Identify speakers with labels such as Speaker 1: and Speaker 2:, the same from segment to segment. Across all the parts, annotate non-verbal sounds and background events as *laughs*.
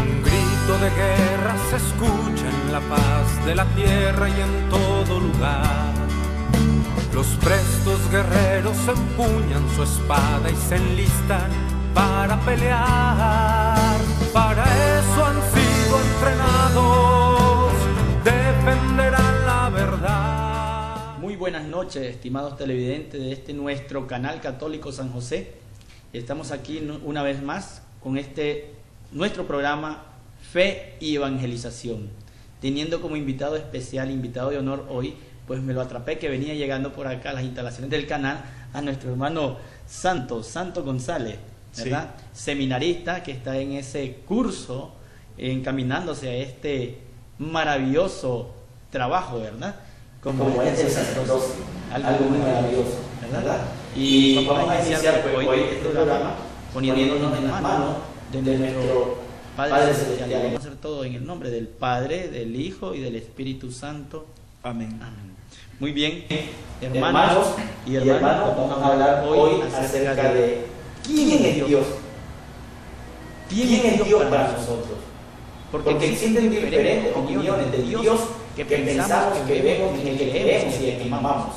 Speaker 1: Un grito de guerra se escucha en la paz de la tierra y en todo lugar. Los prestos guerreros empuñan su espada y se enlistan para pelear. Entrenados, defenderán la verdad.
Speaker 2: Muy buenas noches, estimados televidentes de este nuestro canal católico San José. Estamos aquí una vez más con este nuestro programa Fe y Evangelización, teniendo como invitado especial, invitado de honor hoy, pues me lo atrapé que venía llegando por acá a las instalaciones del canal a nuestro hermano Santo, Santo González, ¿verdad? Seminarista que está en ese curso, encaminándose a este maravilloso trabajo, ¿verdad?
Speaker 3: como es el sacerdocio, algo muy maravilloso,
Speaker 2: ¿verdad? Y vamos a iniciar pues, hoy este programa poniéndonos en las manos de nuestro Padre Celestial. Y Vamos a hacer todo en el nombre del Padre, del Hijo y del Espíritu Santo.
Speaker 4: Amén.
Speaker 2: Amén. Muy bien, hermanos
Speaker 3: Hermanos
Speaker 2: y hermanas,
Speaker 3: vamos a hablar hoy acerca de quién es Dios, quién es Dios para nosotros.
Speaker 2: Porque,
Speaker 3: Porque existen diferentes opiniones de Dios que pensamos que vemos en el que creemos y en el que amamos.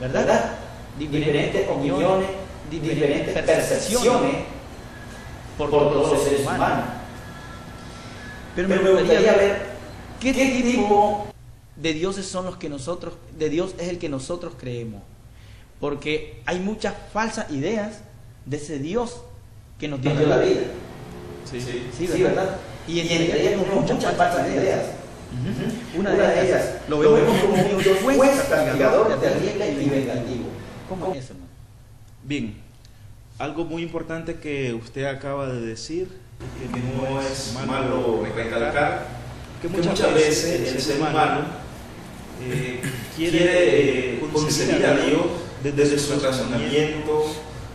Speaker 2: ¿verdad?
Speaker 3: ¿Verdad? Diferentes opiniones, diferentes percepciones por todos los seres humanos.
Speaker 2: Pero me gustaría ver qué tipo de dioses son los que nosotros, de Dios es el que nosotros creemos. Porque hay muchas falsas ideas de ese Dios que nos dio
Speaker 3: la vida.
Speaker 4: Sí.
Speaker 2: Sí,
Speaker 3: Sí,
Speaker 2: ¿verdad? Y entre ellas tenemos
Speaker 3: muchas falsas ideas.
Speaker 2: Ujú.
Speaker 3: Una de ellas lo vemos como un Dios juez, castigador, terrible y vengativo.
Speaker 2: ¿Cómo es eso, hermano?
Speaker 4: Bien, algo muy importante que usted acaba de decir,
Speaker 5: que no es malo recalcar
Speaker 4: que
Speaker 5: que muchas veces el ser humano eh, quiere eh, concebir a Dios desde su razonamiento,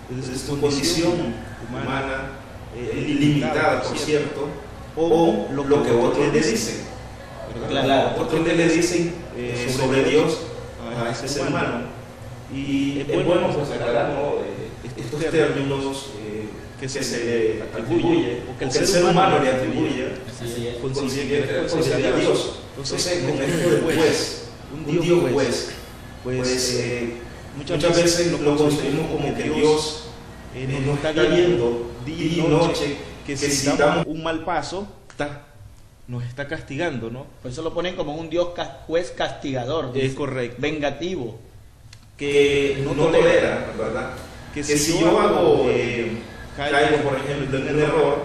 Speaker 5: desde su condición humana, eh, ilimitada, por cierto, o lo que otros le dicen. ¿verdad?
Speaker 3: Claro.
Speaker 5: Otros le dicen eh, sobre Dios a ese ser humano. Y es bueno pues, aclarar ¿no? Eh, estos términos eh, que se le atribuye o que el ser humano le atribuye
Speaker 2: Así es.
Speaker 5: considera considera a Dios. Entonces, con esto de juez, un Dios juez, pues eh, muchas veces lo concebimos como que Dios eh, nos está viendo día y noche,
Speaker 4: que
Speaker 5: que
Speaker 4: si
Speaker 5: si
Speaker 4: damos
Speaker 5: damos
Speaker 4: un mal paso, está, nos está castigando, ¿no?
Speaker 2: Por eso lo ponen como un Dios ca- juez castigador,
Speaker 4: Es
Speaker 2: dice.
Speaker 4: correcto.
Speaker 2: vengativo.
Speaker 5: que no tolera, ¿verdad?
Speaker 4: Que
Speaker 5: Que si yo hago, eh, caigo por ejemplo en un error,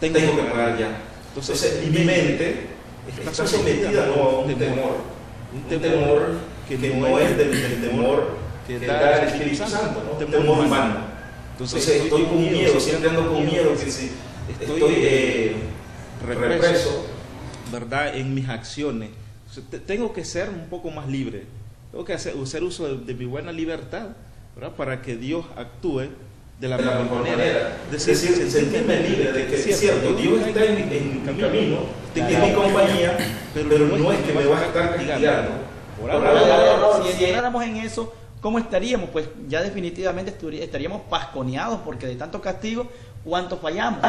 Speaker 5: tengo que pagar ya. Entonces, mi mente está sometida ¿no? a un temor, un temor que no es del, temor que da el Espíritu Santo, ¿no? un temor humano. Entonces, estoy con miedo, siempre ando con miedo, que si estoy eh, represo,
Speaker 4: ¿verdad? En mis acciones. Entonces, te- tengo que ser un poco más libre. Tengo que hacer, hacer uso de, de mi buena libertad, ¿verdad? Para que Dios actúe de la
Speaker 5: de la
Speaker 4: mejor manera.
Speaker 5: manera.
Speaker 4: Es
Speaker 5: Es decir, sentirme libre de que es cierto, Dios está en, en mi camino, está en mi compañía, pero no es que me va a estar castigando.
Speaker 4: Por algo.
Speaker 2: si entráramos en eso, ¿cómo estaríamos? Pues ya definitivamente estaríamos pasconeados porque de tanto castigo, ¿cuánto fallamos?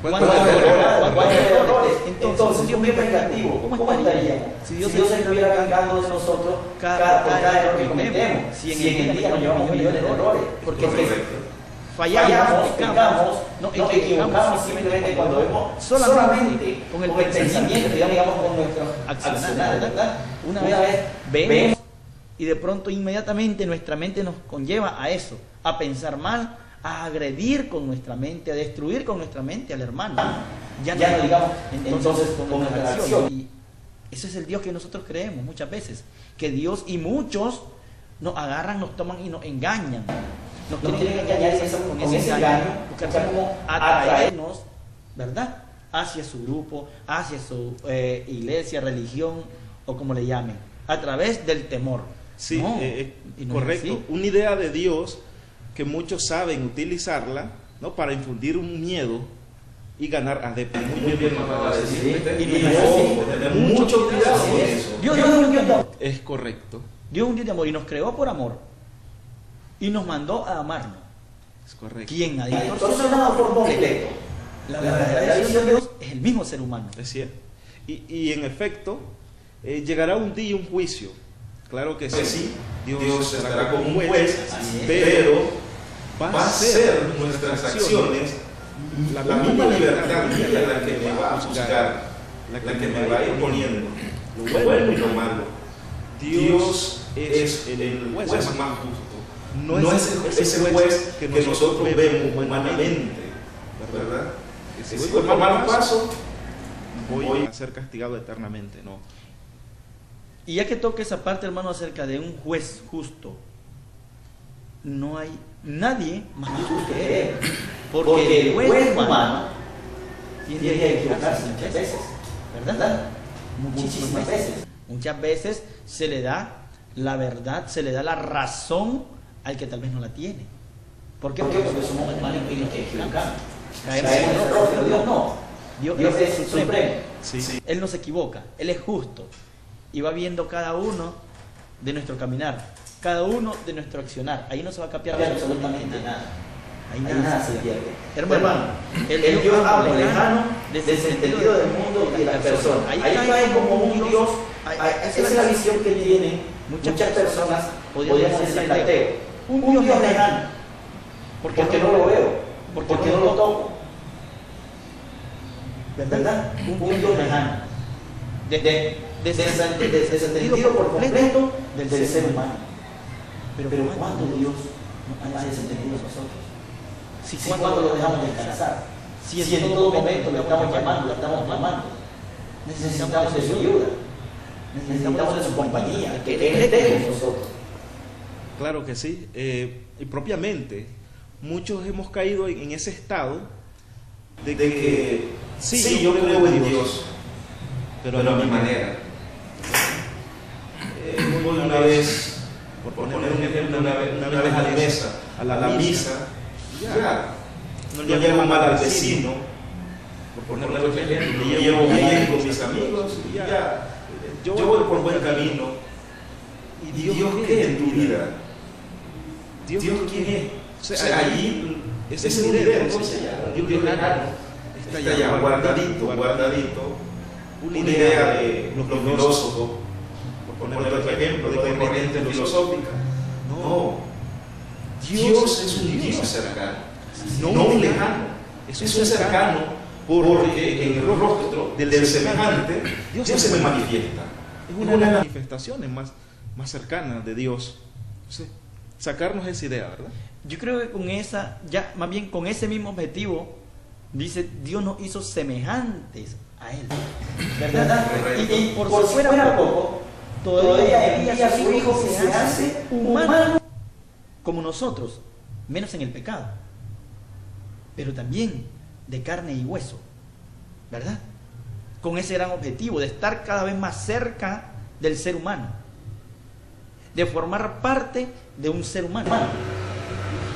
Speaker 2: ¿Cuántos errores?
Speaker 3: Entonces, un Dios vengativo, ¿cómo estaríamos? Si Dios estuviera cargando de nosotros cada, cada error que cometemos, si en el día nos llevamos millones de errores, porque es que
Speaker 2: Fallamos,
Speaker 3: fallamos,
Speaker 2: pecamos,
Speaker 3: pecamos,
Speaker 2: no,
Speaker 3: nos equivocamos simplemente cuando vemos solamente con el pensamiento, digamos, con nuestro accionar, ¿verdad?
Speaker 2: Una vez vemos y de pronto inmediatamente nuestra mente nos conlleva a eso, a pensar mal, a agredir con nuestra mente, a destruir con nuestra mente al hermano. Ya,
Speaker 3: Ya no digamos,
Speaker 2: entonces,
Speaker 3: entonces,
Speaker 2: con nuestra acción. Y ese es el Dios que nosotros creemos muchas veces, que Dios y muchos nos agarran, nos toman y nos engañan. Nos
Speaker 3: Nos
Speaker 2: quieren engañar con,
Speaker 3: con ese
Speaker 2: engaño,
Speaker 3: engaño,
Speaker 2: buscar cómo atraernos, ¿verdad? Hacia su grupo, hacia su eh, iglesia, religión o como le llamen, a través del temor.
Speaker 4: Sí,
Speaker 2: No,
Speaker 4: eh, eh,
Speaker 2: no es
Speaker 4: correcto. Una idea de Dios que muchos saben utilizarla ¿no? para infundir un miedo y ganar adeptos.
Speaker 5: Muy bien,
Speaker 2: no es
Speaker 5: mucho cuidado con eso.
Speaker 2: Dios es un Dios de amor.
Speaker 4: Es correcto,
Speaker 2: Dios es un Dios de amor y nos creó por amor. Y nos mandó a amarnos.
Speaker 4: es correcto.
Speaker 2: Quien ha distorsionado
Speaker 3: Distorsionado por completo.
Speaker 2: la verdadera visión de Dios es el mismo ser humano.
Speaker 4: Decía. Y, y en efecto, eh, llegará un día un juicio. Claro que
Speaker 5: Pues
Speaker 4: sí. Dios,
Speaker 5: Dios
Speaker 4: estará como un juez, pero
Speaker 5: va a ser nuestras acciones la misma libertad mía la que me va a juzgar, la que me va a ir poniendo lo bueno y lo malo. Dios es el juez más justo. No es ese juez que nosotros vemos humanamente, ¿verdad?
Speaker 4: Que
Speaker 5: Si voy por mal paso,
Speaker 4: voy
Speaker 5: voy
Speaker 4: a ser castigado eternamente, no.
Speaker 2: Y ya que toca esa parte, hermano, acerca de un juez justo, no hay nadie más justo que él.
Speaker 3: Porque el juez humano
Speaker 2: que
Speaker 3: que equivocarse muchas veces,
Speaker 2: ¿verdad?
Speaker 3: ¿verdad? Muchísimas veces.
Speaker 2: Muchas veces se le da la verdad, se le da la razón al que tal vez no la tiene. ¿Por qué?
Speaker 3: ¿Por qué? Porque somos humanos y nos equivocamos.
Speaker 2: Caemos en error,
Speaker 3: pero Dios no.
Speaker 2: Dios,
Speaker 3: Dios
Speaker 2: es supremo.
Speaker 3: supremo.
Speaker 4: Sí.
Speaker 2: Él no se equivoca, Él es justo y va viendo cada uno de nuestro caminar, cada uno de nuestro accionar. Ahí no se va a cambiar absolutamente nada. Ahí
Speaker 3: Ahí
Speaker 2: nada,
Speaker 3: nada
Speaker 2: se pierde. Hermano,
Speaker 3: Hermano,
Speaker 2: el
Speaker 3: el
Speaker 2: Dios habla
Speaker 3: lejano
Speaker 2: desde
Speaker 3: el sentido del mundo y de la persona. Ahí
Speaker 2: cae
Speaker 3: cae como un Dios.
Speaker 2: ahí-
Speaker 3: ahí- Esa es la visión que tienen
Speaker 2: Muchas
Speaker 3: muchas personas,
Speaker 2: podríamos decir
Speaker 3: decir
Speaker 2: ateo. Un
Speaker 3: Un
Speaker 2: Dios
Speaker 3: Dios
Speaker 2: lejano.
Speaker 3: lejano. Porque no lo veo. Porque no lo toco. ¿Verdad? Un Dios lejano.
Speaker 2: Desde,
Speaker 3: Desentendido por completo
Speaker 2: del
Speaker 3: del
Speaker 2: ser humano.
Speaker 3: humano.
Speaker 2: Pero,
Speaker 3: Pero
Speaker 2: ¿cuándo
Speaker 3: cuando
Speaker 2: Dios
Speaker 3: Dios nos ha desentendido a nosotros?
Speaker 2: Si
Speaker 3: Si cuando lo dejamos descansar.
Speaker 2: Si
Speaker 3: Si en todo momento le estamos llamando, le estamos llamando. Necesitamos de su ayuda. Necesitamos de su compañía. Que Él esté con nosotros.
Speaker 4: Claro que sí. Eh, y propiamente, muchos hemos caído en, en ese estado de que,
Speaker 5: de que
Speaker 4: sí,
Speaker 5: sí, yo creo en Dios,
Speaker 4: pero,
Speaker 5: pero a mi manera. Eh, voy una vez, por poner un ejemplo, una vez, una vez a la mesa, a la, misa, ya,
Speaker 4: no le
Speaker 5: llevo
Speaker 4: hago
Speaker 5: mal al vecino, por poner un ejemplo, me llevo bien con mis amigos, y ya, yo voy por buen camino. ¿Y Dios qué en tu vida?
Speaker 4: Dios,
Speaker 5: ¿Dios quién es?
Speaker 4: O sea, allí ese es
Speaker 5: es
Speaker 4: evidente,
Speaker 5: evidente,
Speaker 4: sí,
Speaker 5: sí,
Speaker 4: Dios está ya
Speaker 5: ya guardadito, guardadito, una idea de los filósofos, poner otro ejemplo, de corriente filosófica. No, Dios es un Dios cercano, no un lejano, es un cercano porque en el rostro del semejante Dios se me manifiesta.
Speaker 4: es una de las manifestaciones más, más cercanas de Dios. Entonces, sacarnos esa idea, ¿verdad?
Speaker 2: Yo creo que con esa, ya más bien con ese mismo objetivo, dice Dios nos hizo semejantes a Él. ¿Verdad? Y, y por, si fuera poco, todavía envía a su Hijo que se hace humano. como nosotros, menos en el pecado, pero también de carne y hueso, ¿verdad? Con ese gran objetivo de estar cada vez más cerca del ser humano, de formar parte de un ser humano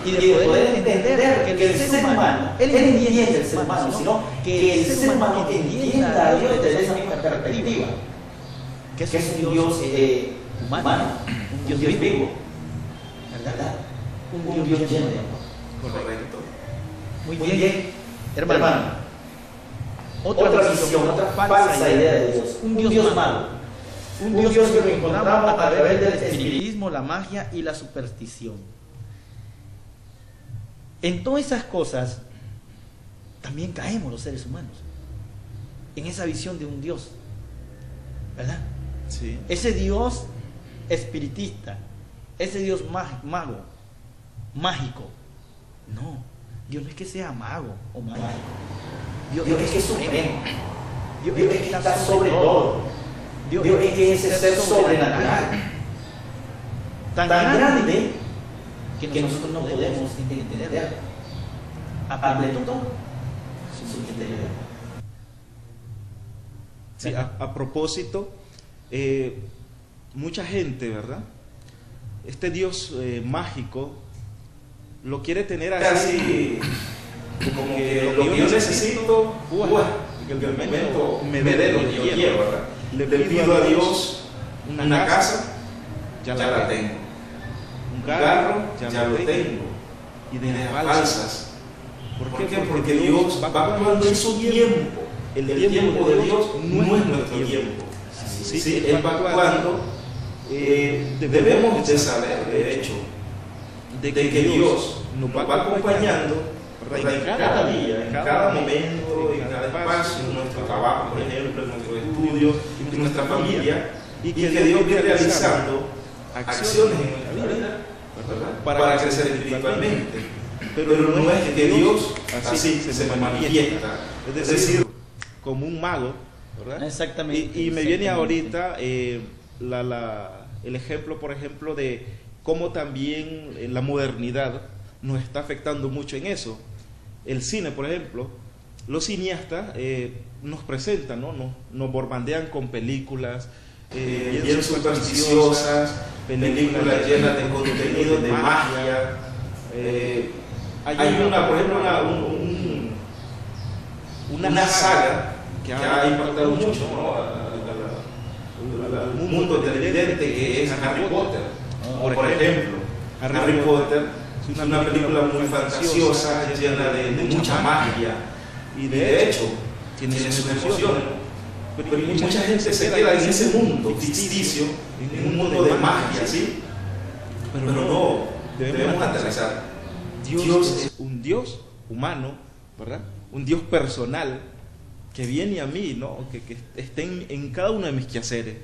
Speaker 2: y de poder entender que el ser humano, él entiende el ser humano, sino que el ser humano entienda a Dios desde esa misma perspectiva, que
Speaker 3: es un Dios eh, humano,
Speaker 2: un Dios vivo, ¿verdad?
Speaker 3: Un Dios lleno de amor.
Speaker 5: Correcto.
Speaker 2: Muy
Speaker 3: Muy
Speaker 2: bien,
Speaker 3: bien,
Speaker 2: hermano.
Speaker 3: hermano. Otra visión, otra falsa idea de Dios. Un Dios malo.
Speaker 2: Un Dios que lo encontramos a través del espiritismo, la magia y la superstición. En todas esas cosas también caemos los seres humanos. En esa visión de un Dios. ¿Verdad?
Speaker 4: Sí.
Speaker 2: Ese Dios espiritista, ese Dios mag- mago, mágico. No, Dios no es que sea mago o mágico. Dios,
Speaker 3: Dios es que es supremo.
Speaker 2: Dios,
Speaker 3: Dios es que está sobre todo. Dios es que es ese ser sobrenatural.
Speaker 2: Tan,
Speaker 3: Tan
Speaker 2: grande
Speaker 3: grande
Speaker 2: que
Speaker 3: que
Speaker 2: nosotros no podemos entender.
Speaker 3: a plenitud su integridad.
Speaker 4: Sí, a, a propósito, eh, mucha gente, ¿verdad? Este Dios eh, mágico lo quiere tener así,
Speaker 5: como que lo que yo necesito, uah, en el momento me dé lo que yo quiero, ¿verdad? Le pido a Dios una casa, ya la tengo. Un carro, ya lo tengo. Y de falsas. ¿Por qué? Porque Dios va actuando en su tiempo. El tiempo de Dios no es nuestro tiempo. Sí, Él va actuando. Eh, debemos de saber, de hecho, de que Dios nos va acompañando en cada día, en cada momento, en cada espacio, en nuestro trabajo, por ejemplo, en nuestros estudios, en nuestra familia, y que Dios viene realizando acciones en nuestra vida para crecer espiritualmente. Pero no es que Dios así se manifiesta, es decir,
Speaker 4: como un mago, ¿verdad?
Speaker 2: Exactamente.
Speaker 4: Y, me viene ahorita eh, la, la, el ejemplo, por ejemplo, de cómo también la modernidad nos está afectando mucho en eso. El cine, por ejemplo, los cineastas eh, nos presentan, ¿no? Nos, nos bombardean con películas
Speaker 5: eh, bien supersticiosas, películas llenas de contenido de magia. Eh, hay una, por ejemplo, una, un, un, una, saga que ha impactado mucho ¿no? al mundo televidente que es Harry Potter. Por ejemplo, Harry Potter es una película muy fantasiosa, llena de mucha magia y de hecho tiene sus emociones. Pero mucha gente se queda en ese mundo ficticio, en un mundo de magia, ¿sí? Pero no, debemos aterrizar.
Speaker 4: Dios es un Dios humano, ¿verdad? Un Dios personal que viene a mí, ¿no? Que, que esté en, cada uno de mis quehaceres.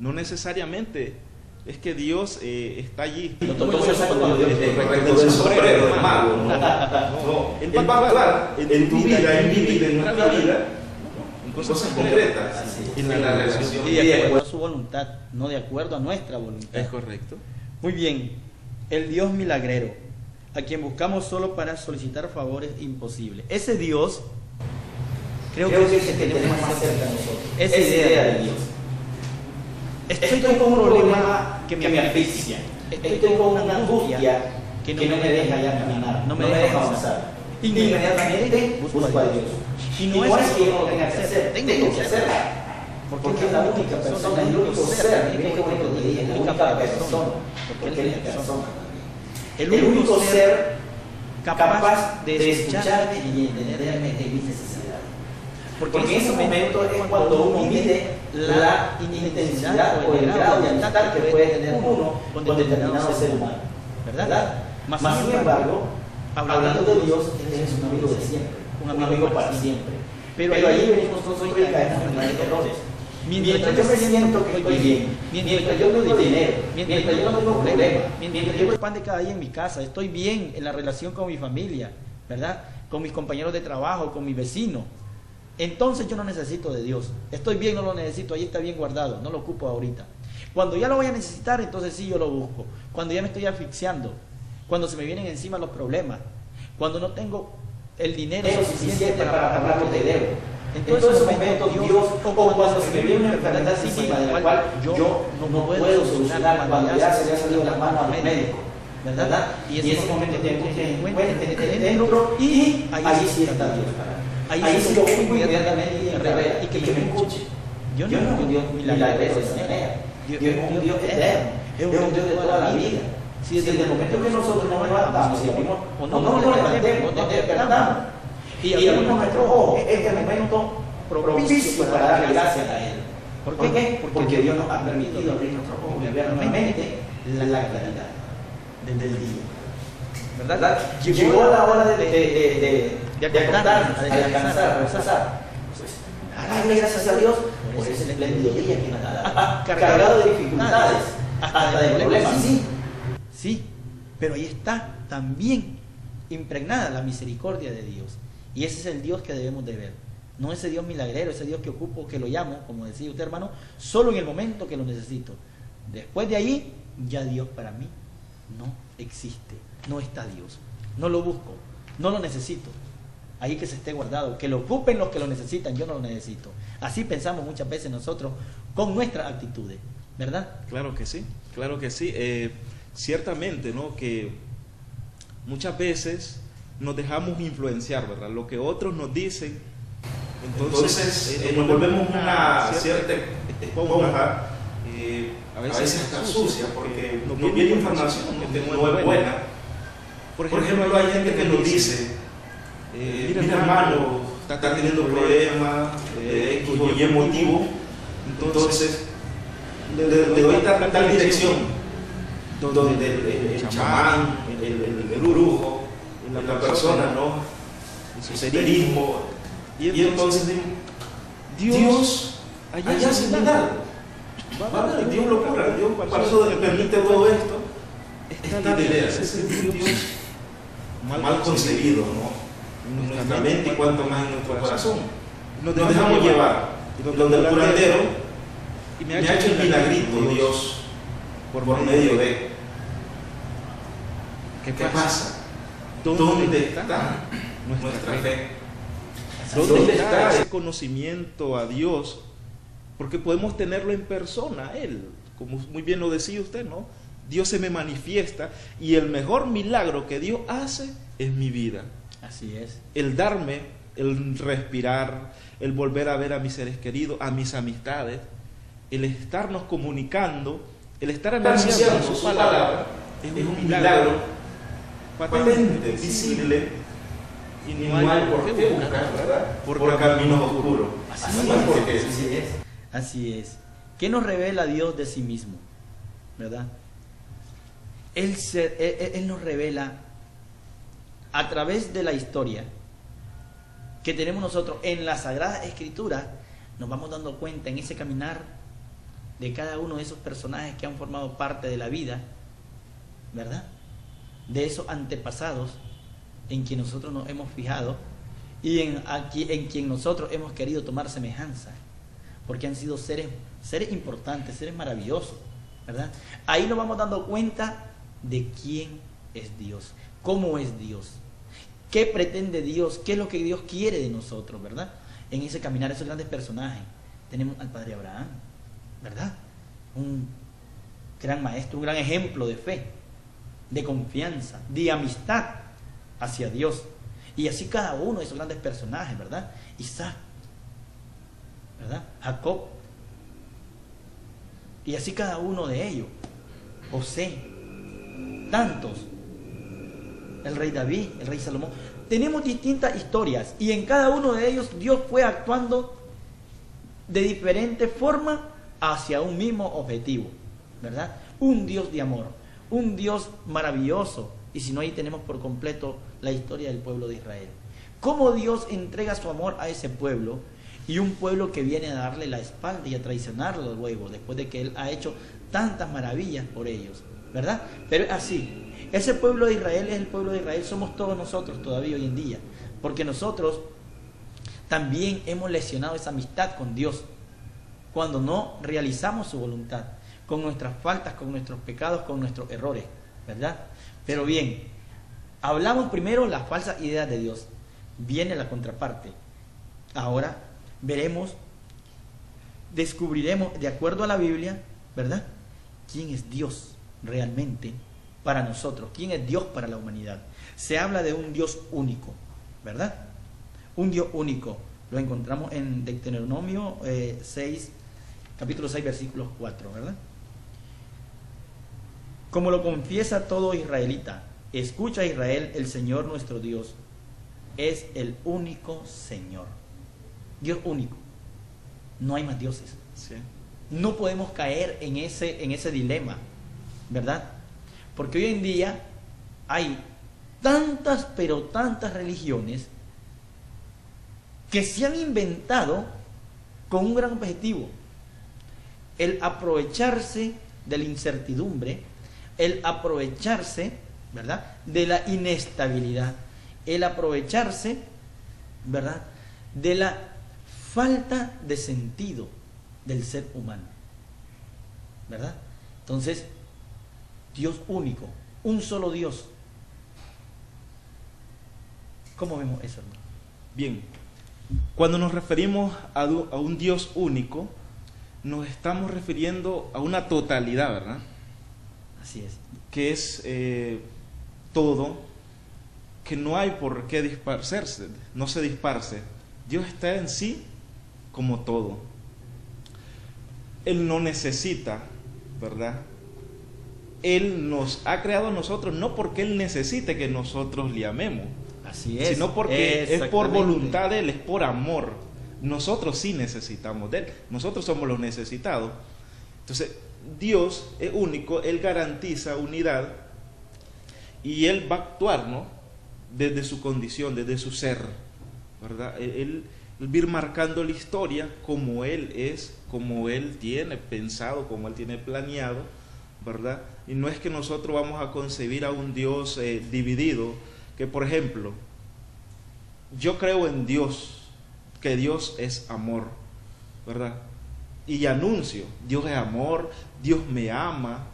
Speaker 4: No necesariamente es que Dios eh, está allí.
Speaker 5: No, no, el sombrero de mago, ¿no? no. Él va a actuar en tu vida, en mi vida, en nuestra vida, en cosas concretas, en la relación.
Speaker 2: Y de acuerdo a su voluntad, no de acuerdo a nuestra voluntad.
Speaker 4: Es correcto.
Speaker 2: Muy bien, el Dios milagrero, a quien buscamos solo para solicitar favores imposibles. Ese Dios Creo, Creo que, es el que tenemos más cerca a nosotros. Esa idea de Dios. Estoy, Estoy con un problema que me, que me asfixia. Estoy con una angustia que no, que no me deja ya caminar, no me, no deja avanzar. Inmediatamente busco a Dios. Y no, es que yo no lo tenga que hacer, tengo que hacerlo. Porque es la única persona, el único ser, miren qué bonito te dije, la única persona, porque Él es la persona. El único ser capaz de escucharme y entenderme en mis necesidades. Porque, en ese momento es cuando uno mide la intensidad o el grado de amistad que puede tener uno con determinado ser humano. ¿Verdad? Más sin embargo, hablando de Dios, es un amigo de siempre, un amigo para siempre. Pero ahí venimos nosotros y caemos en errores. Mientras yo me siento que estoy bien, mientras yo tengo dinero, mientras yo no tengo problemas, mientras yo el pan de cada día en mi casa, estoy bien en la relación con mi familia, ¿verdad? Con mis compañeros de trabajo, con mi vecino, entonces yo no necesito de Dios. Estoy bien, no lo necesito, ahí está bien guardado, no lo ocupo ahorita. Cuando ya lo voy a necesitar, entonces sí yo lo busco. Cuando ya me estoy asfixiando, cuando se me vienen encima los problemas, cuando no tengo el dinero suficiente, para pagar lo que debo. Entonces, en ese momento Dios, o cuando se me viene una enfermedad encima de la cual yo no, puedo solucionar, cuando ya se le ha salido la mano al médico. ¿verdad? Y en ese momento tengo que encuentre dentro y ahí sí está Dios para Ahí, Ahí sí lo busco inmediatamente y, y que, me escuche. Yo no, es un Dios milagroso. Dios es un Dios eterno, es un Dios de toda la vida. Si desde el momento que nosotros no nos levantamos, si abrimos, o no nos levantemos, no despertamos, y abrimos nuestros ojos, es el momento propicio para darle gracias a Él. ¿Por qué? Porque Dios nos ha permitido abrir nuestros ojos y ver nuevamente la claridad del día. ¿Verdad? Llegó la hora de, de, acostarnos, a descansar, a. Pues, darle gracias a Dios por ese espléndido día que nos ha dado. Cargado de dificultades, hasta de problemas, sí. Sí, pero ahí está también impregnada la misericordia de Dios. Y ese es el Dios que debemos de ver. No ese Dios milagrero, ese Dios que ocupo, que lo llamo, como decía usted hermano, solo en el momento que lo necesito. Después de ahí, ya Dios para mí no existe. No está Dios. No lo busco. No lo necesito ahí que se esté guardado, que lo ocupen los que lo necesitan, yo no lo necesito. Así pensamos muchas veces nosotros con nuestras actitudes, ¿verdad?
Speaker 4: Claro que sí, claro que sí. Eh, ciertamente, ¿no? Que muchas veces nos dejamos influenciar, ¿verdad? Lo que otros nos dicen.
Speaker 5: Entonces, eh, nos volvemos una cierta esponja, eh, a veces está sucia, porque nos viene información que no es buena. Por ejemplo, hay gente que nos dice, eh, mira hermano, está teniendo problemas de X o Y motivo, entonces le, le doy tal, tal dirección donde el, el, chamán, el, el, brujo, la persona, ¿no? El esoterismo. Y entonces, Dios, allá, sin nada. Dios lo cura, Dios para eso le permite todo esto. Esta idea, ese Dios mal concebido, ¿no? Nuestra mente y cuanto más en nuestro corazón. Nos dejamos llevar. Donde el curandero me ha hecho el milagrito, Dios, por medio de. ¿Qué pasa? ¿Dónde está nuestra fe?
Speaker 4: ¿Dónde está ese conocimiento a Dios? Porque podemos tenerlo en persona, Él, como muy bien lo decía usted, ¿no? Dios se me manifiesta y el mejor milagro que Dios hace es mi vida.
Speaker 2: Así es.
Speaker 4: El darme, el respirar, el volver a ver a mis seres queridos, a mis amistades, el estarnos comunicando, el estar anunciando su palabra, es un milagro
Speaker 5: patente, visible, y no hay por qué buscar, ¿verdad? Por caminos oscuros.
Speaker 2: Así, es, así es. Así es. ¿Qué nos revela Dios de sí mismo? ¿Verdad? Él, se, él nos revela a través de la historia que tenemos nosotros en la Sagrada Escritura, nos vamos dando cuenta en ese caminar de cada uno de esos personajes que han formado parte de la vida, ¿verdad? De esos antepasados en quien nosotros nos hemos fijado y en, en quien nosotros hemos querido tomar semejanza, porque han sido seres, seres importantes, seres maravillosos, ¿verdad? Ahí nos vamos dando cuenta de quién es Dios, cómo es Dios, qué pretende Dios, qué es lo que Dios quiere de nosotros, ¿verdad? En ese caminar, esos grandes personajes. Tenemos al Padre Abraham, ¿verdad? Un gran maestro, un gran ejemplo de fe, de confianza, de amistad hacia Dios. Y así cada uno de esos grandes personajes, ¿verdad? Isaac, ¿verdad? Jacob. Y así cada uno de ellos. José. Tantos. El rey David, el rey Salomón. Tenemos distintas historias y en cada uno de ellos Dios fue actuando de diferente forma hacia un mismo objetivo, ¿verdad? Un Dios de amor, un Dios maravilloso. Y si no, ahí tenemos por completo la historia del pueblo de Israel. Cómo Dios entrega su amor a ese pueblo y un pueblo que viene a darle la espalda y a traicionarlo luego, después de que Él ha hecho tantas maravillas por ellos, ¿verdad? Pero es así. Ese pueblo de Israel es el pueblo de Israel, somos todos nosotros todavía hoy en día, porque nosotros también hemos lesionado esa amistad con Dios cuando no realizamos su voluntad, con nuestras faltas, con nuestros pecados, con nuestros errores, ¿verdad? Pero bien, hablamos primero las falsas ideas de Dios, viene la contraparte. Ahora veremos, descubriremos, de acuerdo a la Biblia, ¿verdad? ¿Quién es Dios realmente para nosotros? ¿Quién es Dios para la humanidad? Se habla de un Dios único, ¿verdad? Un Dios único. Lo encontramos en Deuteronomio 6, capítulo 6, versículo 4, ¿verdad? Como lo confiesa todo israelita, escucha Israel, el Señor nuestro Dios es el único Señor. Dios único. No hay más dioses. No podemos caer en ese, en ese dilema, ¿verdad? Porque hoy en día hay tantas, pero tantas religiones que se han inventado con un gran objetivo, el aprovecharse de la incertidumbre, el aprovecharse, ¿verdad?, de la inestabilidad, el aprovecharse, ¿verdad?, de la falta de sentido del ser humano, ¿verdad? Entonces, Dios único, un solo Dios. ¿Cómo vemos eso, hermano?
Speaker 4: Bien, cuando nos referimos a, un Dios único, nos estamos refiriendo a una totalidad, ¿verdad?
Speaker 2: Así es.
Speaker 4: Que es eh, todo, que no hay por qué dispersarse, no se disparse. Dios está en sí como todo. Él no necesita, ¿verdad? Él nos ha creado a nosotros no porque Él necesite que nosotros le amemos,
Speaker 2: Así es.
Speaker 4: sino porque es por voluntad de Él, es por amor. Nosotros sí necesitamos de Él, nosotros somos los necesitados. Entonces, Dios es único, Él garantiza unidad y Él va a actuar, ¿no? Desde su condición, desde su ser, ¿verdad? Él, él va a ir marcando la historia como Él es, como Él tiene pensado, como Él tiene planeado, Y no es que nosotros vamos a concebir a un Dios eh, dividido, que por ejemplo, yo creo en Dios, que Dios es amor, ¿verdad? Y anuncio, Dios es amor, Dios me ama,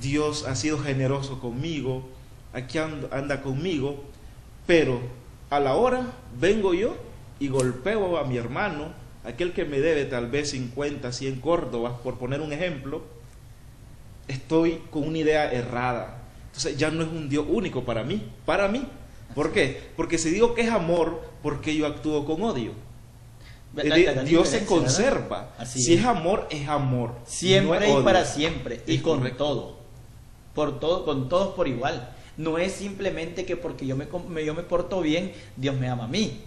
Speaker 4: Dios ha sido generoso conmigo, aquí anda, anda conmigo, pero a la hora vengo yo y golpeo a mi hermano, aquel que me debe tal vez 50, 100 córdobas, por poner un ejemplo, estoy con una idea errada. Entonces ya no es un Dios único para mí, para mí. ¿Por qué? Porque si digo que es amor, ¿por qué yo actúo con odio? Dios se conserva.
Speaker 2: Así
Speaker 4: si
Speaker 2: es.
Speaker 4: es amor, es amor.
Speaker 2: Siempre
Speaker 4: no es
Speaker 2: y para siempre. Y con
Speaker 4: correcto.
Speaker 2: todo. Por todo, con todos por igual. No es simplemente que porque yo me, yo me porto bien, Dios me ama a mí.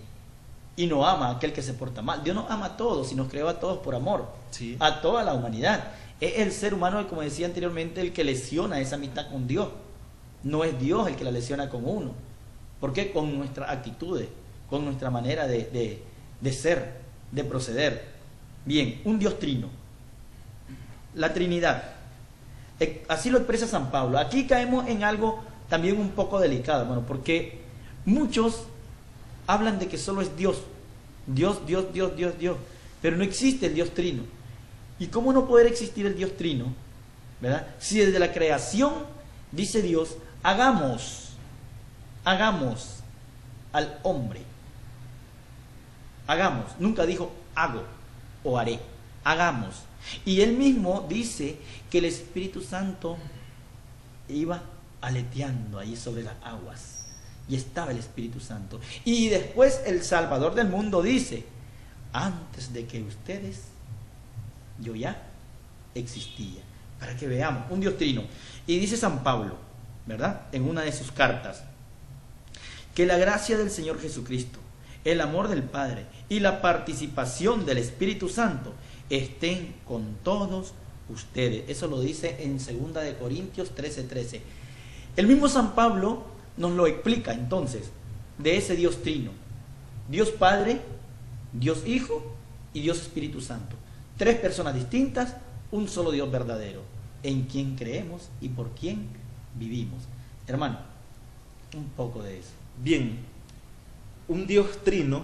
Speaker 2: Y no ama a aquel que se porta mal. Dios nos ama a todos y nos creó a todos por amor.
Speaker 4: Sí.
Speaker 2: A toda la humanidad. Es el ser humano, como decía anteriormente, el que lesiona esa amistad con Dios. No es Dios el que la lesiona con uno. ¿Por qué? Con nuestras actitudes, con nuestra manera de, de- de ser, de proceder. Bien, un Dios trino. La Trinidad. Eh, Así lo expresa San Pablo. Aquí caemos en algo también un poco delicado, hermano, porque muchos hablan de que solo es Dios. Dios, Dios, Dios, Dios, Dios. Pero no existe el Dios trino. ¿Y cómo no poder existir el Dios trino? ¿Verdad? Si desde la creación dice Dios, hagamos, hagamos al hombre. Hagamos. Nunca dijo hago o haré. Hagamos. Y él mismo dice que el Espíritu Santo iba aleteando ahí sobre las aguas. Y estaba el Espíritu Santo. Y después el Salvador del mundo dice, antes de que ustedes, yo ya existía. Para que veamos, un Dios trino. Y dice San Pablo, ¿verdad? En una de sus cartas, que la gracia del Señor Jesucristo, el amor del Padre y la participación del Espíritu Santo estén con todos ustedes. Eso lo dice en 2 de Corintios 13:13. 13. El mismo San Pablo nos lo explica entonces de ese Dios trino. Dios Padre, Dios Hijo y Dios Espíritu Santo. Tres personas distintas, un solo Dios verdadero, en quien creemos y por quien vivimos. Hermano, un poco de eso.
Speaker 4: Bien, un Dios trino,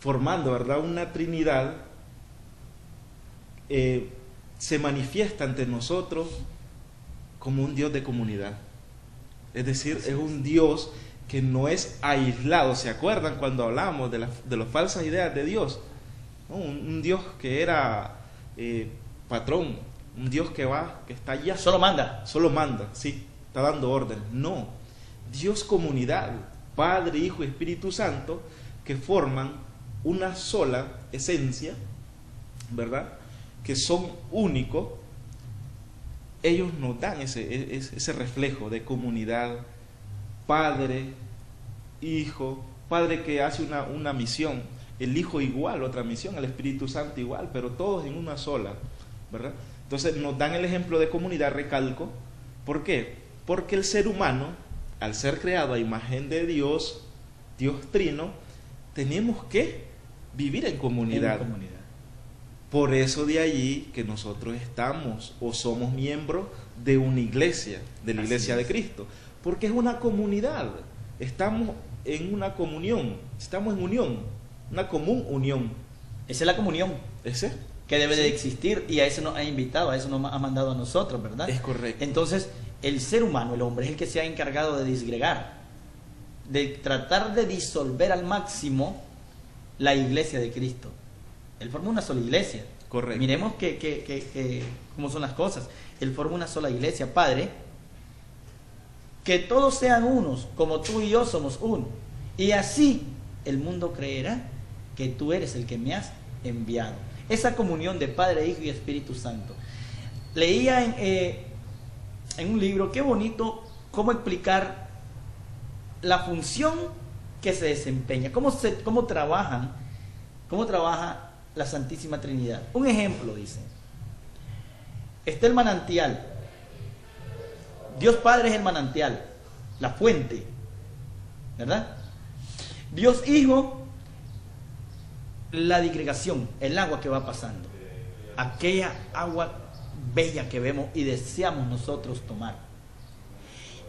Speaker 4: formando, ¿verdad? Una Trinidad, eh, se manifiesta ante nosotros como un Dios de comunidad. Es decir, es un Dios que no es aislado. ¿Se acuerdan cuando hablamos de, las- de las falsas ideas de Dios? ¿No? Un, un Dios que era eh, patrón, un Dios que va, que está allá.
Speaker 2: Solo manda.
Speaker 4: Solo manda, sí, está dando orden. No, Dios comunidad, Padre, Hijo y Espíritu Santo, que forman una sola esencia, ¿verdad? Que son únicos. Ellos nos dan ese, e- ese reflejo de comunidad, Padre, Hijo, Padre que hace una, una misión, el Hijo igual, otra misión, el Espíritu Santo igual, pero todos en una sola, ¿verdad? Entonces nos dan el ejemplo de comunidad, recalco. ¿Por qué? Porque el ser humano, al ser creado a imagen de Dios, Dios trino, tenemos que vivir en comunidad.
Speaker 2: En comunidad.
Speaker 4: Por eso de allí que nosotros estamos o somos miembros de una iglesia, de la
Speaker 2: Así
Speaker 4: iglesia de. Cristo. Porque es una comunidad. Estamos en una comunión, estamos en unión, una común unión.
Speaker 2: Esa es la comunión
Speaker 4: ¿Ese?
Speaker 2: que debe de existir y a eso nos ha invitado, a eso nos ha mandado a nosotros, ¿verdad?
Speaker 4: Es correcto.
Speaker 2: Entonces, el ser humano, el hombre, es el que se ha encargado de disgregar, de tratar de disolver al máximo la iglesia de Cristo. Él forma una sola iglesia.
Speaker 4: Correcto.
Speaker 2: Miremos que, que- que- que- cómo son las cosas. Él forma una sola iglesia, Padre, que todos sean unos, como tú y yo somos uno. Y así el mundo creerá que tú eres el que me has enviado. Esa comunión de Padre, Hijo y Espíritu Santo. Leía en, eh, un libro, qué bonito, cómo explicar la función que se desempeña, cómo, cómo trabajan, cómo trabaja la Santísima Trinidad. Un ejemplo, dice. Está el manantial. Dios Padre es el manantial, la fuente, ¿verdad? Dios Hijo, la digregación, el agua que va pasando. Aquella agua bella que vemos y deseamos nosotros tomar.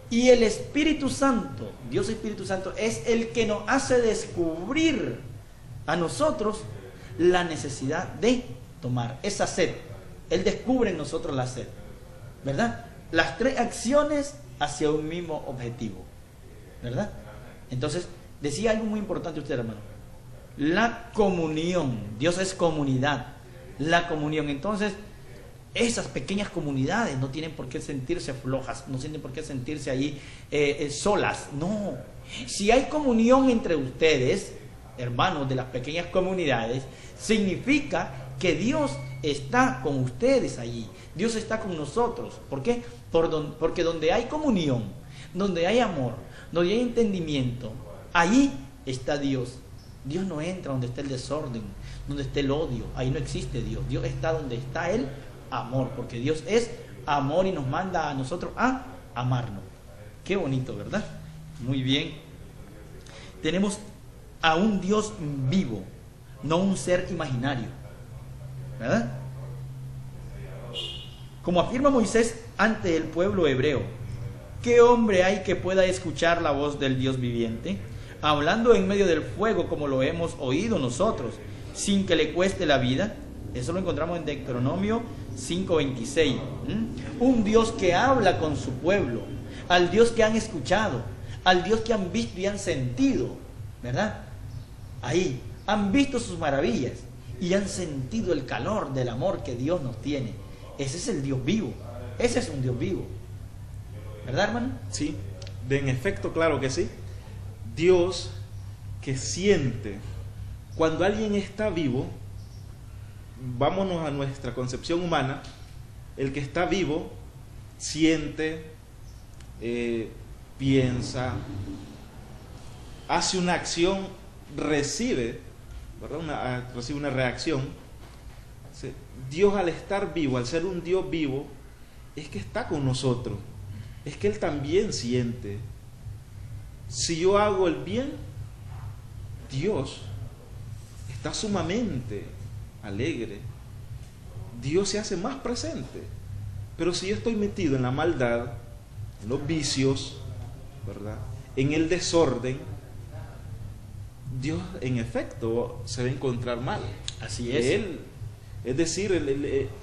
Speaker 2: Y el Espíritu Santo, Dios Espíritu Santo, es el que nos hace descubrir a nosotros la necesidad de tomar esa sed. Él descubre en nosotros la sed, ¿verdad? Las tres acciones hacia un mismo objetivo, ¿verdad? Entonces, decía algo muy importante usted, hermano. La comunión, Dios es comunidad, la comunión. Entonces, esas pequeñas comunidades no tienen por qué sentirse flojas, no tienen por qué sentirse ahí eh, eh, solas. No, si hay comunión entre ustedes, hermanos de las pequeñas comunidades, significa que Dios está con ustedes allí. Dios está con nosotros. ¿Por qué? porque donde hay comunión, donde hay amor, donde hay entendimiento, allí está Dios. Dios no entra donde está el desorden, donde está el odio. Ahí no existe Dios. Dios está donde está el amor, porque Dios es amor y nos manda a nosotros a amarnos. Qué bonito, ¿verdad? Muy bien. Tenemos a un Dios vivo, no un ser imaginario. ¿Verdad? Como afirma Moisés ante el pueblo hebreo, ¿qué hombre hay que pueda escuchar la voz del Dios viviente? Hablando en medio del fuego como lo hemos oído nosotros, sin que le cueste la vida. Eso lo encontramos en Deuteronomio 5:26. Un Dios que habla con su pueblo, al Dios que han escuchado, al Dios que han visto y han sentido, ¿verdad? Ahí, han visto sus maravillas y han sentido el calor del amor que Dios nos tiene. Ese es el Dios vivo. Ese es un Dios vivo. ¿Verdad, hermano?
Speaker 4: Sí, de en efecto, claro que sí. Dios que siente cuando alguien está vivo, vámonos a nuestra concepción humana, el que está vivo siente, eh, piensa, hace una acción, recibe una, ah, recibe una reacción. Dios al estar vivo, al ser un Dios vivo, es que está con nosotros. Es que Él también siente. Si yo hago el bien, Dios está sumamente alegre. Dios se hace más presente. Pero si yo estoy metido en la maldad, en los vicios, ¿verdad? En el desorden, Dios en efecto se va a encontrar mal.
Speaker 2: Así es.
Speaker 4: Él, es decir,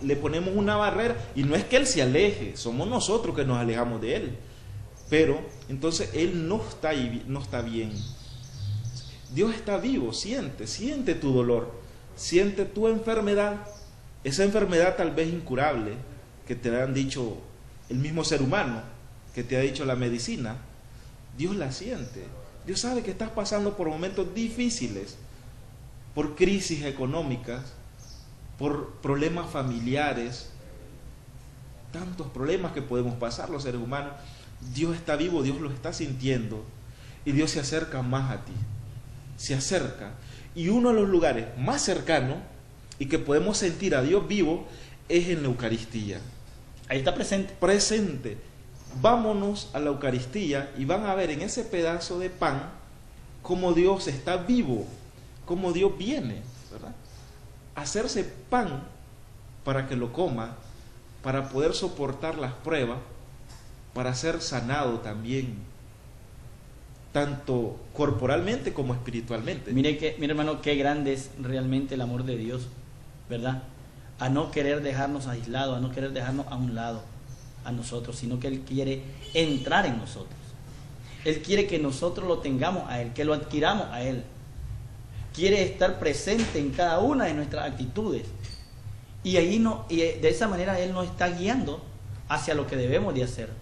Speaker 4: le, ponemos una barrera y no es que Él se aleje, somos nosotros que nos alejamos de Él. Pero entonces Él no está, no está bien. Dios está vivo, siente, siente tu dolor, siente tu enfermedad, esa enfermedad tal vez incurable que te han dicho el mismo ser humano, que te ha dicho la medicina, Dios la siente. Dios sabe que estás pasando por momentos difíciles, por crisis económicas, por problemas familiares, tantos problemas que podemos pasar los seres humanos. Dios está vivo, Dios lo está sintiendo y Dios se acerca más a ti. Se acerca. Y uno de los lugares más cercanos y que podemos sentir a Dios vivo es en la Eucaristía.
Speaker 2: Ahí está presente.
Speaker 4: Presente vámonos a la Eucaristía y van a ver en ese pedazo de pan cómo Dios está vivo, cómo Dios viene, ¿verdad? Hacerse pan para que lo coma, para poder soportar las pruebas, para ser sanado también, tanto corporalmente como espiritualmente.
Speaker 2: Mire, que, mire hermano, qué grande es realmente el amor de Dios, ¿verdad? A no querer dejarnos aislados, a no querer dejarnos a un lado a nosotros, sino que Él quiere entrar en nosotros. Él quiere que nosotros lo tengamos a Él, que lo adquiramos a Él. Quiere estar presente en cada una de nuestras actitudes. Y ahí no, y de esa manera Él nos está guiando hacia lo que debemos de hacer.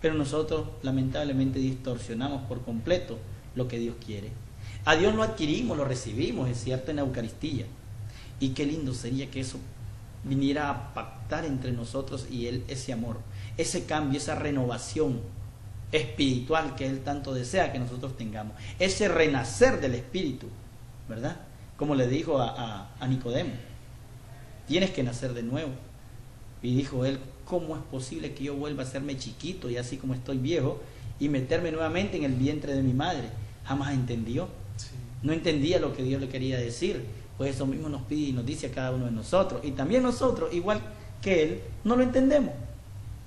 Speaker 2: Pero nosotros lamentablemente distorsionamos por completo lo que Dios quiere. A Dios lo adquirimos, lo recibimos, es cierto, en la Eucaristía. Y qué lindo sería que eso viniera a pactar entre nosotros y Él ese amor, ese cambio, esa renovación espiritual que Él tanto desea que nosotros tengamos, ese renacer del Espíritu, ¿verdad? Como le dijo a, a Nicodemo, tienes que nacer de nuevo. Y dijo él, ¿cómo es posible que yo vuelva a serme chiquito y así como estoy viejo y meterme nuevamente en el vientre de mi madre? Jamás entendió. No entendía lo que Dios le quería decir. Pues eso mismo nos pide y nos dice a cada uno de nosotros. Y también nosotros, igual que Él, no lo entendemos.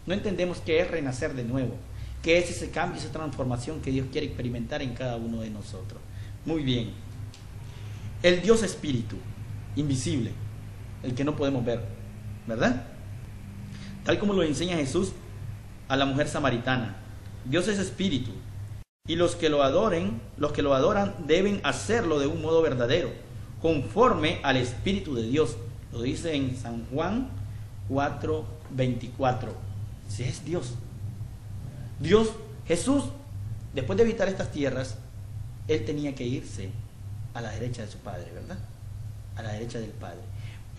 Speaker 2: No entendemos qué es renacer de nuevo. Qué es ese cambio, esa transformación que Dios quiere experimentar en cada uno de nosotros. Muy bien. El Dios Espíritu, invisible, el que no podemos ver, ¿verdad? Tal como lo enseña Jesús a la mujer samaritana. Dios es espíritu y los que lo adoren, los que lo adoran deben hacerlo de un modo verdadero, conforme al espíritu de Dios. Lo dice en San Juan 4:24. Si es Dios. Dios, Jesús, después de habitar estas tierras, él tenía que irse a la derecha de su Padre, ¿verdad? A la derecha del Padre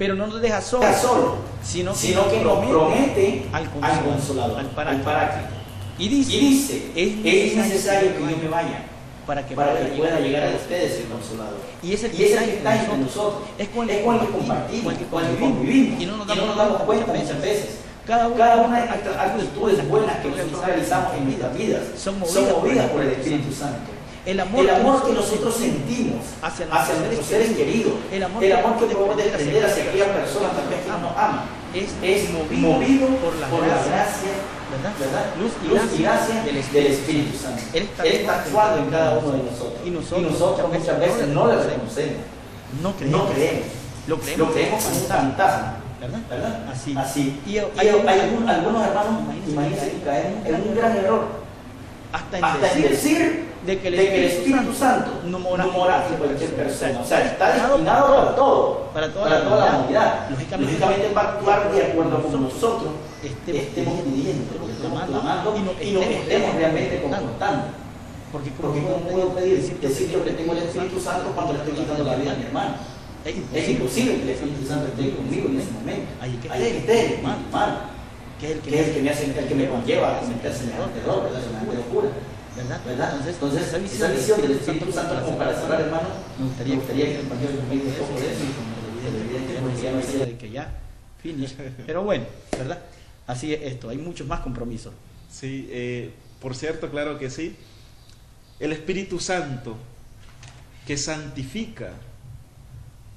Speaker 2: pero no nos deja solo,
Speaker 3: solo
Speaker 2: sino, que,
Speaker 3: sino que nos promete
Speaker 2: al consolador, al, paráclito.
Speaker 3: Y dice, y dice es, es, necesario que yo me vaya para que, para que pueda llegar a ustedes el consolador. Y ese que, está, entre nosotros, es con el, que compartimos, con el que convivimos, y no nos damos, y no cuenta muchas veces. Cada una, Cada una de las actitudes buenas que nosotros realizamos en nuestras vidas son movidas por el Espíritu Santo. El amor, el amor que, nosotros sentimos hacia, hacia nuestros seres queridos, el amor, el amor que podemos defender hacia aquella persona también que nos ama, es, es movido, movido, por la por gracia, gracia ¿verdad? ¿verdad? Luz, y Luz y gracia del Espíritu, del Espíritu Santo. Él está, Él está actuando en cada uno de nosotros. Y nosotros, y nosotros muchas veces no le reconocemos. No creemos. No creemos. Lo creemos, lo creemos como un fantasma. ¿verdad? ¿verdad? Así. Así. Y, hay, hay, hay algunos, algunos hermanos, imagínense que caemos en un gran error. Hasta en, hasta decir, de que el, Espíritu, Santo no mora, no mora en cualquier persona. O sea, está destinado para todo, para toda, para toda la humanidad. Lógicamente, Lógicamente va a actuar de acuerdo con nosotros estemos pidiendo, estemos clamando y nos estemos realmente comportando. Porque, Porque ¿cómo puedo pedir, decir yo que tengo el Espíritu Santo cuando le estoy quitando la vida a mi hermano? Es imposible, es imposible que el Espíritu Santo esté conmigo en ese momento. Ahí que esté, hermano. Que es el que, el que me hace, el que me conlleva a meterse en el ¿verdad? En la locura. ¿verdad? ¿verdad? Entonces, Entonces esa, visión esa visión del Espíritu Santo, como para cerrar, hermano, me gustaría, me gustaría que el un poco de eso, y como evidentemente ya no decía de que ya, finish. *laughs* Pero bueno, ¿verdad? Así es esto, hay muchos más compromisos.
Speaker 4: Sí, eh, por cierto, claro que sí. El Espíritu Santo que santifica,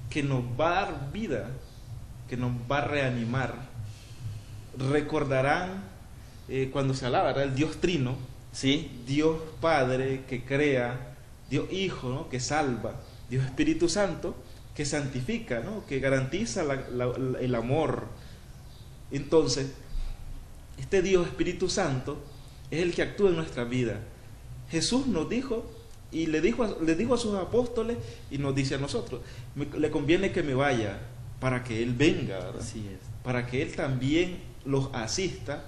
Speaker 4: que nos va a dar vida, que nos va a reanimar. Recordarán eh, cuando se alaba, el Dios Trino, ¿sí? Dios Padre que crea, Dios Hijo ¿no? que salva, Dios Espíritu Santo que santifica, ¿no? que garantiza el amor. Entonces, este Dios Espíritu Santo es el que actúa en nuestra vida. Jesús nos dijo y le dijo, a, le dijo a sus apóstoles y nos dice a nosotros, le conviene que me vaya para que Él venga, Así es. para que Él también los asista.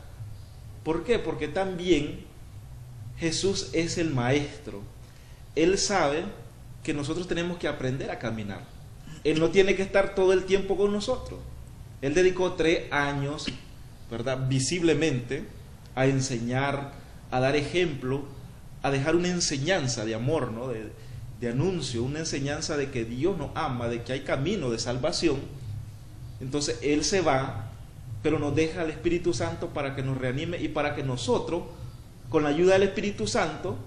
Speaker 4: ¿Por qué? Porque también Jesús es el maestro. Él sabe que nosotros tenemos que aprender a caminar. Él no tiene que estar todo el tiempo con nosotros. Él dedicó tres años, ¿verdad? Visiblemente a enseñar, a dar ejemplo, a dejar una enseñanza de amor, ¿no? De, de anuncio, una enseñanza de que Dios nos ama, de que hay camino de salvación. Entonces Él se va, pero nos deja al Espíritu Santo para que nos reanime y para que nosotros con la ayuda del Espíritu Santo,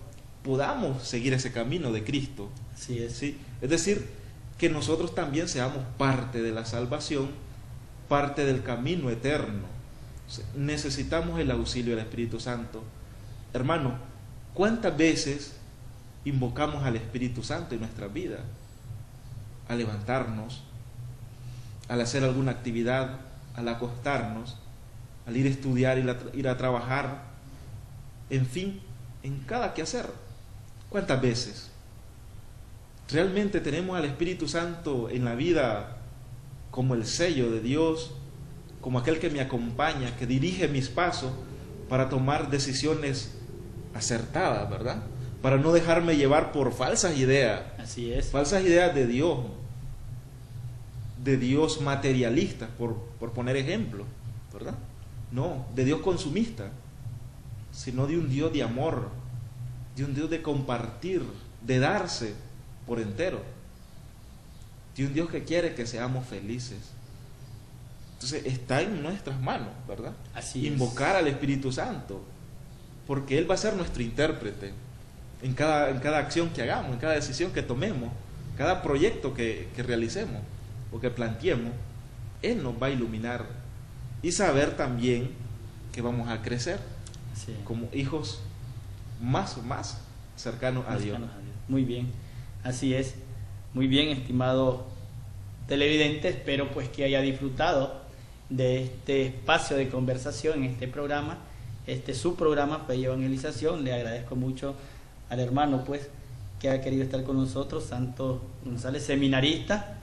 Speaker 4: podamos seguir ese camino de Cristo.
Speaker 2: Así es.
Speaker 4: ¿sí? Es decir, que nosotros también seamos parte de la salvación, parte del camino eterno. necesitamos el auxilio del Espíritu Santo. Hermano, ¿cuántas veces invocamos al Espíritu Santo en nuestra vida? Al levantarnos, al hacer alguna actividad, al acostarnos, al ir a estudiar, y ir a trabajar, en fin, en cada quehacer. ¿Cuántas veces? ¿Realmente tenemos al Espíritu Santo en la vida como el sello de Dios, como aquel que me acompaña, que dirige mis pasos? para tomar decisiones acertadas, ¿verdad? Para no dejarme llevar por falsas ideas.
Speaker 2: Así es.
Speaker 4: Falsas ideas de Dios, de Dios materialista, por, por poner ejemplo, ¿verdad? No, de Dios consumista, sino de un Dios de amor, de un Dios de compartir, de darse por entero, de un Dios que quiere que seamos felices. Entonces está en nuestras manos, ¿verdad?
Speaker 2: Así
Speaker 4: Invocar al Espíritu Santo, porque Él va a ser nuestro intérprete en cada, en cada acción que hagamos, en cada decisión que tomemos, cada proyecto que, que realicemos o que planteemos, Él nos va a iluminar y saber también que vamos a crecer como hijos más, más cercanos a, Dios.
Speaker 2: Muy bien, así es. Muy bien, estimado televidente, espero pues que haya disfrutado de este espacio de conversación en este programa, este su programa Evangelización. Le agradezco mucho al hermano pues que ha querido estar con nosotros, Santo González, seminarista,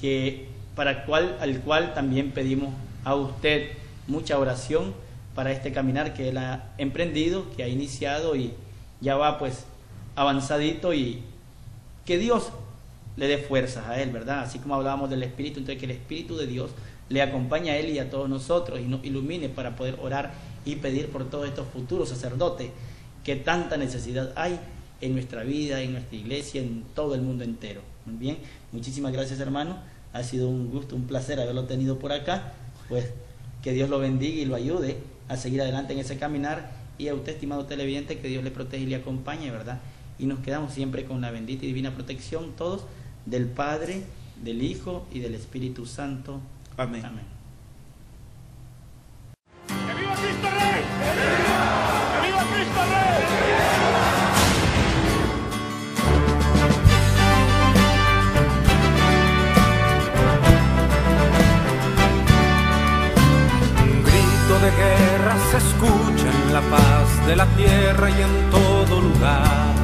Speaker 2: que para cual, al cual también pedimos a usted mucha oración para este caminar que él ha emprendido, que ha iniciado y ya va pues avanzadito y que Dios le dé fuerzas a él, ¿verdad? Así como hablábamos del Espíritu, entonces que el Espíritu de Dios le acompañe a él y a todos nosotros y nos ilumine para poder orar y pedir por todos estos futuros sacerdotes que tanta necesidad hay en nuestra vida, en nuestra iglesia, en todo el mundo entero. Muy bien, muchísimas gracias hermano, ha sido un gusto, un placer haberlo tenido por acá, pues que Dios lo bendiga y lo ayude a seguir adelante en ese caminar y a usted, estimado televidente, que Dios le protege y le acompañe, ¿verdad? Y nos quedamos siempre con la bendita y divina protección, todos, del Padre, del Hijo y del Espíritu Santo.
Speaker 4: Amén. Amén.
Speaker 6: ¡Que viva Cristo Rey!
Speaker 1: De guerra se escucha en la paz de la tierra y en todo lugar.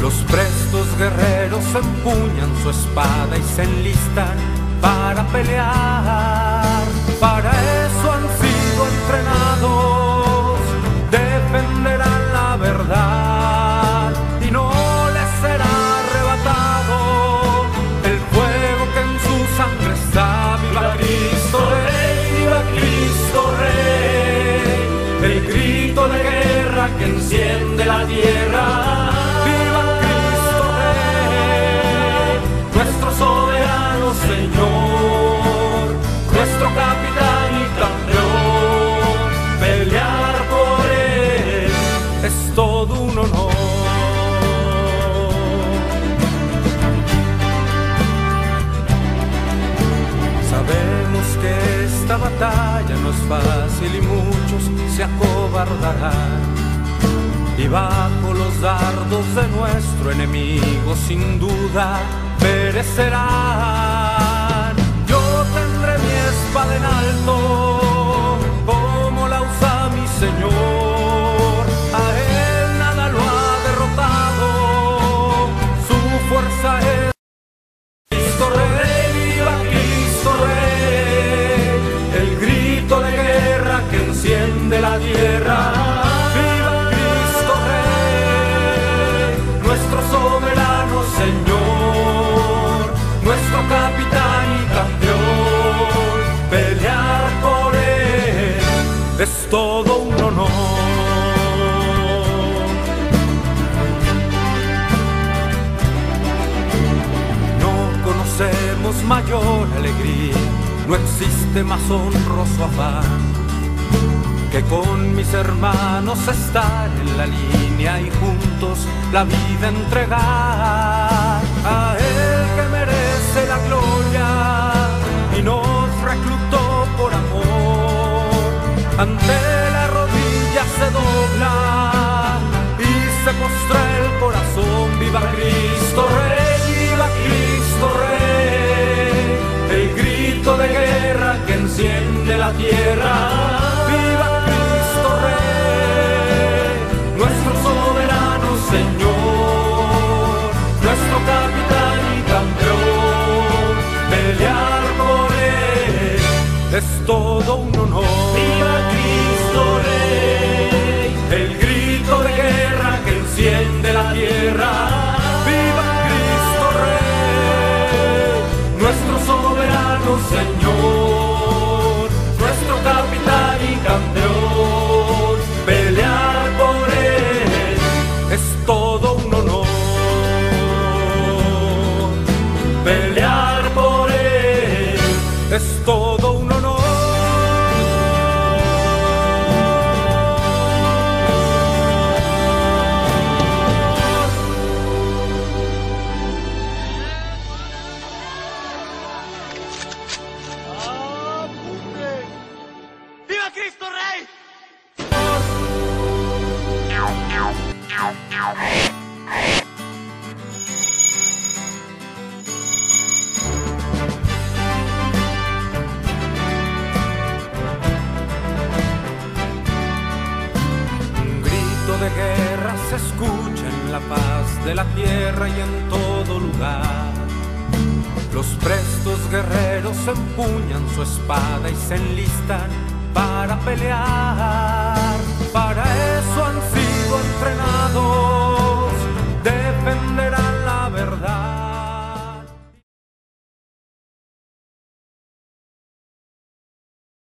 Speaker 1: Los prestos guerreros empuñan su espada y se enlistan para pelear. Para eso han sido entrenados, Y bajo los dardos de nuestro enemigo sin duda perecerán. Yo tendré mi espada en alto, como la usa mi Señor. Mayor alegría, no existe más honroso afán que con mis hermanos estar en la línea y juntos la vida entregar a Él que merece la gloria y nos reclutó por amor. Ante la rodilla se dobla y se postra el corazón. Viva Cristo Rey, viva Cristo Rey, tierra. Viva Cristo Rey, nuestro soberano Señor, nuestro capitán y campeón. Pelear por Él es todo un honor.
Speaker 6: Viva Cristo Rey,
Speaker 1: el grito de guerra que enciende la tierra. nuestro soberano Señor.